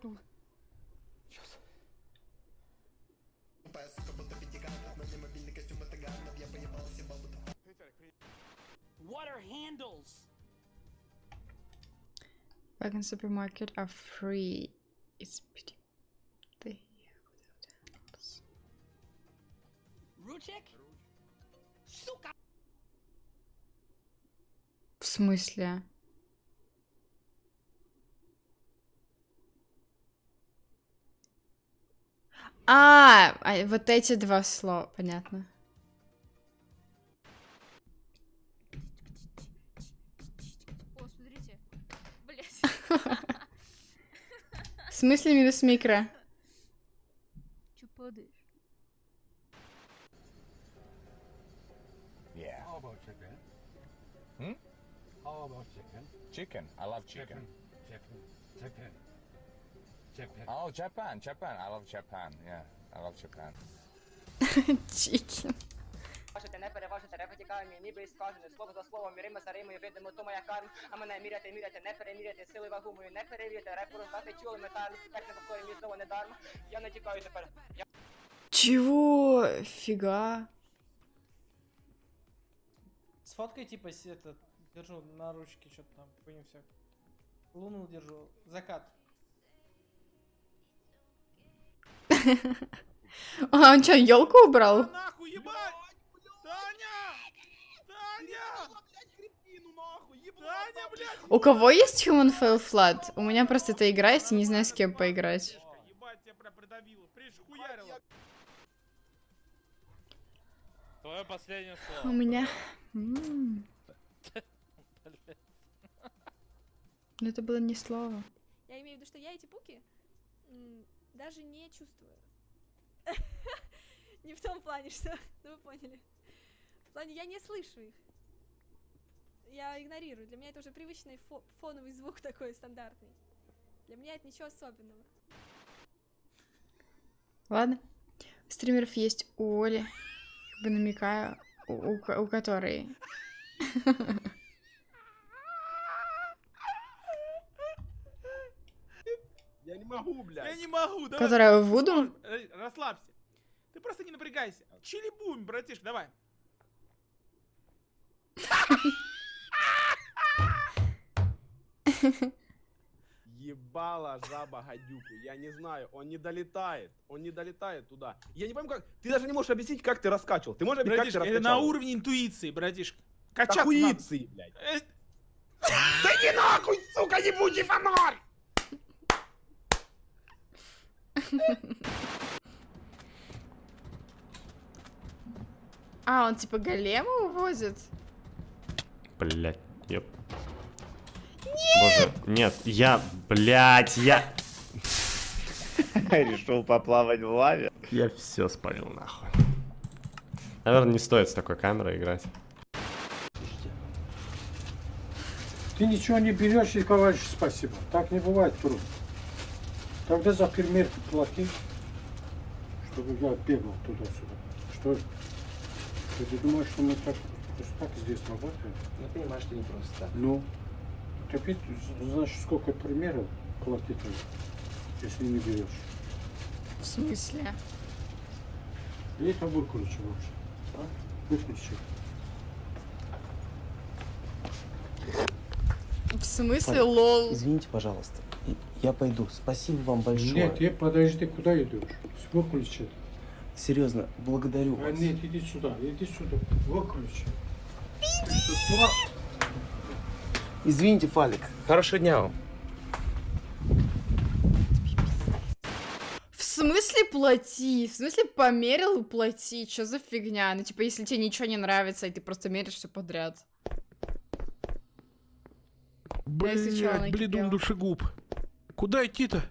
трахнул. Сейчас. Water handles. Back in supermarket are free. It's pretty. They Ручек? Сука! В смысле? А, а, вот эти два слова, понятно. О, смотрите. Блять. В смысле минус микро? Че падаешь? Yeah. How about chicken? Hmm? How about chicken? Chicken. I love chicken. Chicken. Chicken. Chicken. Oh, Japan. Japan. I love Japan. Yeah. I love Japan. Чикен. Важите, не переважите, репеті камінь, ніби і скажене, слово за словом, мірима за римою, видимо, то моя карм, а мене міряти, міряти, не переміряти, сили вагу мою, не перевіряти, реп роздати, чули металь, як не повторюю, мій знову не дарма, я не тікаю тепер, я Чего? Фига. Сфоткай, типа, с- этот, держу на ручке, что-то там, хуйню все. Луну держу, закат. А, он что, елку убрал? У кого есть Human Fail Flat? У меня просто эта игра есть, и не знаю, с кем поиграть. Твое последнее У слово. меня... М. Но это было не слово. Я имею в виду, что я эти пуки даже не чувствую. Не в том плане, что... Ну вы поняли. В плане я не слышу их. Я игнорирую. Для меня это уже привычный фо- фоновый звук такой стандартный. Для меня это ничего особенного. Ладно. Стримеров есть у Оли, намекаю, у, у у которой... Я не могу, блядь. Я не могу, давай. Которая Ты Вуду? Э, Расслабься. Ты просто не напрягайся. Чили бум, братишка, давай. Ебала жаба гадюку. Я не знаю, он не долетает. Он не долетает туда. Я не пойму, как... Ты даже не можешь объяснить, как ты раскачивал. Ты можешь объяснить, как Братишка, ты это на уровне интуиции, братишка. Качаться. Охуицы, блядь. Э, Да не нахуй, сука, ебучий фонарь! А, он типа голема увозит? Блять, ёп. Боже, нет, я, блять, я... Решил поплавать в лаве. Я все спалил нахуй. Наверное, не стоит с такой камерой играть. Ты ничего не берешь и говоришь спасибо. Так не бывает просто. Тогда за пример плати, чтобы я бегал туда-сюда. Что? Ты думаешь, что мы так просто так здесь работаем? Я понимаю, что не просто так. Ну, так ведь знаешь, сколько примеров платить, если не берешь. В смысле? И это выключи вообще. А? Выключи. В смысле, Ладно, лол? Извините, пожалуйста. Я пойду. Спасибо вам большое. Нет, я подожди, куда идешь? Выключи. Серьезно, благодарю А вас. нет, иди сюда, иди сюда. Выключи. Извините, Фалик. Хорошего дня вам. В смысле плати? В смысле померил и плати? Что за фигня? Ну, типа, если тебе ничего не нравится, и ты просто меришь все подряд. накипело. бледун душегуб. Куда идти-то?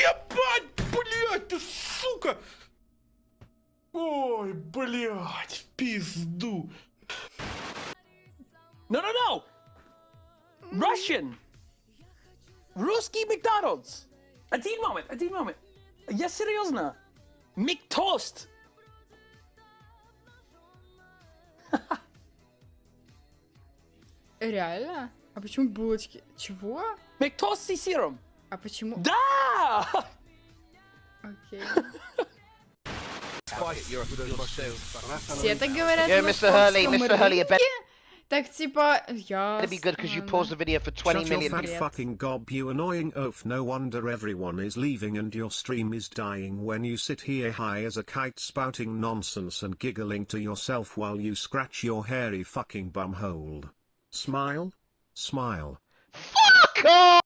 Ебать, блядь, ты сука! Ой, блядь, в пизду. No, no, no! Russian! Русский Макдональдс! Один момент, один момент. Я серьезно. Миктост! Реально? А почему булочки? Чего? Миктост с сыром. А почему? Да! Окей. Все так говорят. Yeah, в Mr. Hurley, московском Mr. Hurley, I bet- рынке. Так типа, я. It'd be good because you paused the video for 20 Shut your million. fat fucking gob, you annoying oaf. No wonder everyone is leaving and your stream is dying when you sit here high as a kite spouting nonsense and giggling to yourself while you scratch your hairy fucking bum hole. Smile? Smile. Fuck off!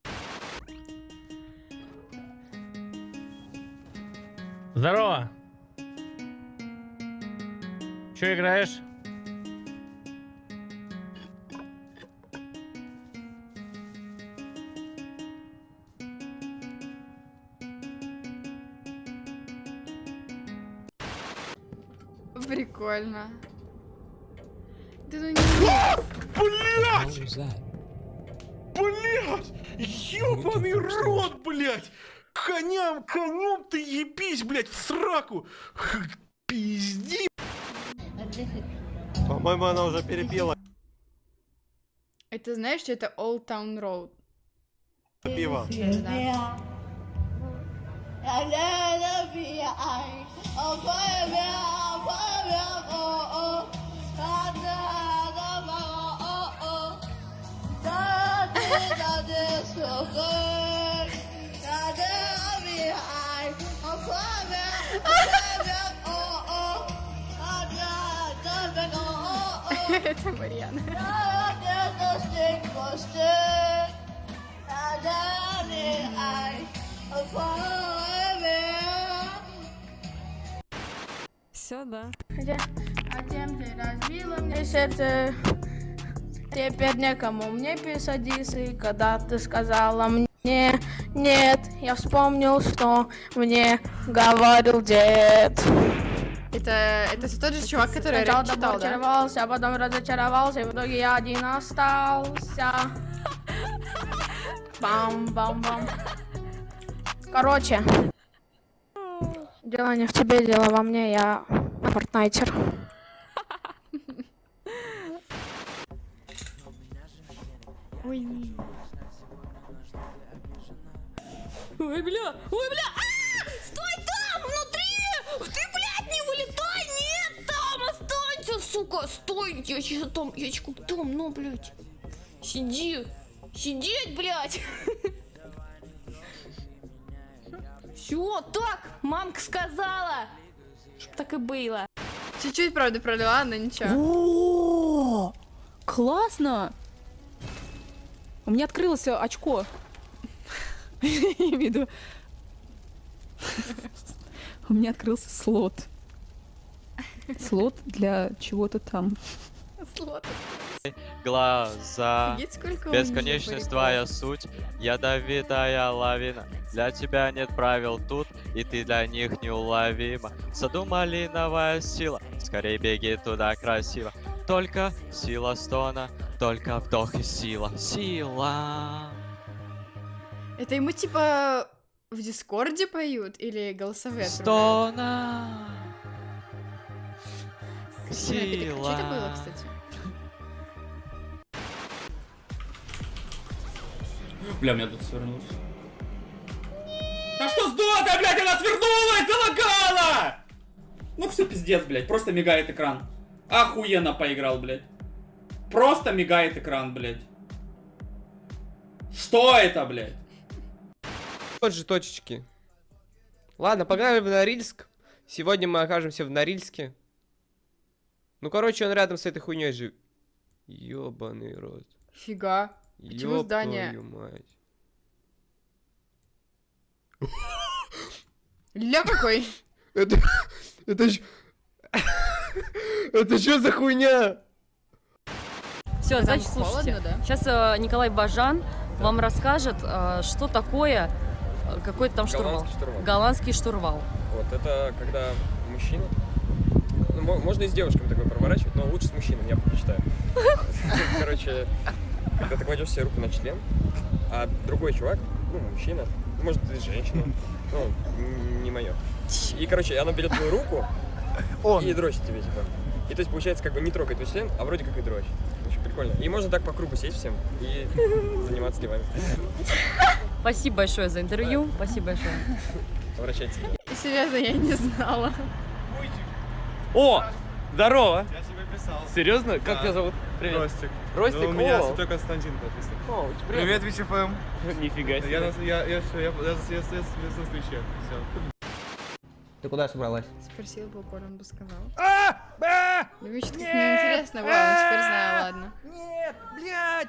Здорово. Че играешь? Прикольно. Да ну не. Блять! Блять! Ёбаный рот, блять! Коням, конем ты ебись, блять, в сраку! Пизди! По-моему, она уже перепила Это знаешь, что это Old Town Road? пиво. Да. Это Марьяна. Все, да. А тем ты разбила мне сердце. Теперь некому мне писать дисы, когда ты сказала мне нет. Я вспомнил, что мне говорил дед. Это, это тот же чувак, который Сначала рэп читал, да? а потом разочаровался, и в итоге я один остался. Бам-бам-бам. Короче, дело не в тебе, дело во мне, я фортнайтер. Ой. Ой, бля, ой, бля! А! Стой там, внутри! Ты, блядь, не вылетай! Нет, там останься, сука! Стой, я сейчас там, я сейчас там, ну, блядь. Сиди. Сидеть, блядь! Все, так, мамка сказала, чтоб так и было. Чуть-чуть, правда, пролила, но ничего. О, классно! У меня открылось очко. Я имею в виду... У меня открылся слот. Слот для чего-то там. Слот. Глаза, бесконечность твоя суть, ядовитая лавина. Для тебя нет правил тут, и ты для них неуловима. В саду малиновая сила, скорей беги туда красиво. Только сила стона, только вдох и сила. Сила. Это ему типа в Дискорде поют или голосовые? Стона. Это, что это было, Сила. кстати? Бля, меня тут свернулся. А что с дотой, блядь, она свернулась, залагала! Ну все, пиздец, блядь, просто мигает экран. Охуенно поиграл, блядь. Просто мигает экран, блядь. Что это, блядь? Вот же точечки. Ладно, погнали в Норильск. Сегодня мы окажемся в Норильске. Ну, короче, он рядом с этой хуйней же. Ёбаный рот. Фига. Почему Ёб здание? твою мать. Ля какой? Это... Это. Это что за хуйня? Все, Там значит, холодно, слушайте. да? Сейчас Николай Бажан вам расскажет, э, что такое э, какой-то там штурвал. Голландский штурвал. Голландский штурвал. Вот, это когда мужчина... ну, мо- можно и с девушками такое проворачивать, но лучше с мужчиной, я предпочитаю. Короче, когда ты кладешь себе руку на член, а другой чувак, ну, мужчина, может, и женщина, ну, не мое. И, короче, она берет твою руку и дрочит тебе, типа. И то есть, получается, как бы не трогает твой член, а вроде как и дрочит. Прикольно. И можно так по кругу сесть всем и заниматься делами. Спасибо большое за интервью. Спасибо большое. Обращайтесь. Серьезно, я не знала. О! Здорово! Я тебе писал. Серьезно? Как Да. тебя зовут? Привет. Ростик. Ростик? Ну, у меня. Святой Константин подписан. О, Привет, приятно. ВичФМ. Нифига себе. Я, я, я, я, я, я, я, я, встрече. Все. Ты куда собралась? Спросил бы, он бы сказал. А! А! Мне что-то неинтересно. Теперь знаю, ладно. Нет, блядь!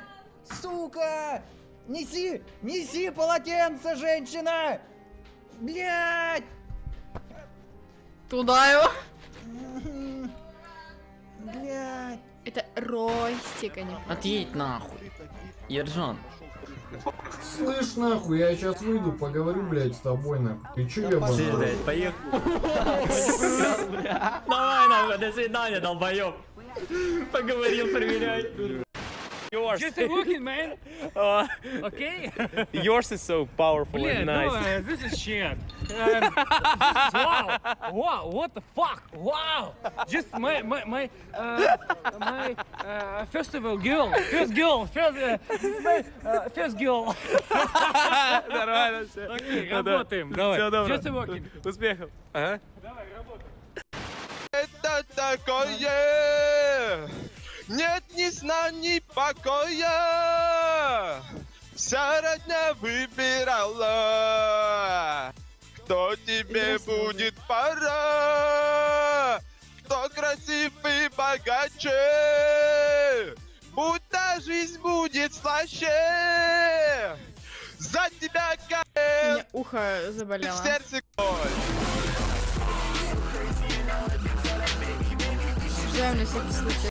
Сука! Неси! Неси полотенце, женщина! Блядь! Туда его. Блядь! Это Ростик, а не Отъедь нахуй. Ержан. Слышь, нахуй, я сейчас выйду, поговорю, блядь, с тобой, нахуй. Ты чё, я поехали. Давай, нахуй, до свидания, долбоёб. Поговорил, проверяй. Yours. Just looking, man. Uh, Okay. yours is so powerful Блин, and nice. ну, э, this is shit. Um, this is wow. Wow, what the fuck? Wow. Just my, my, my, uh, my uh, festival girl. First girl. First, uh, this is my uh, first girl. Нормально все. Окей, работаем. Давай. Все добро. Just walking. Успехов. Ага. Это такое, Нет ни сна, ни покоя. Вся родня выбирала, кто тебе будет пора, кто красив и богаче, будто жизнь будет слаще. За тебя, У как меня ухо заболело. в сердце. Ждем на всякий случай.